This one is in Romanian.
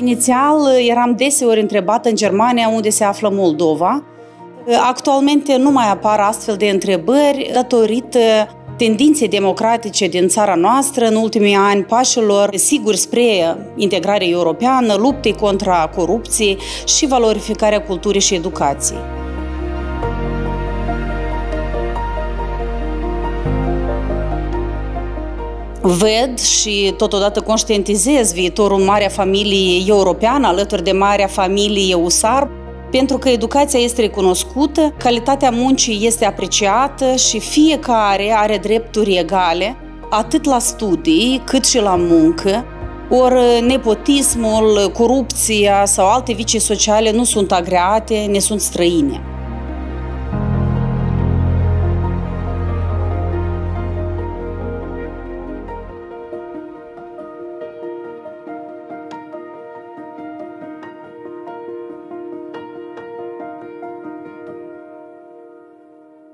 Inițial eram deseori întrebată în Germania unde se află Moldova. Actualmente nu mai apar astfel de întrebări datorită tendinței democratice din țara noastră în ultimii ani, pașilor sigur spre integrare europeană, luptei contra corupției și valorificarea culturii și educației. Ved și totodată conștientizez viitorul Marea Familie Europeană alături de Marea Familie USAR pentru că educația este recunoscută, calitatea muncii este apreciată și fiecare are drepturi egale, atât la studii cât și la muncă, ori nepotismul, corupția sau alte vicii sociale nu sunt agreate, ne sunt străine.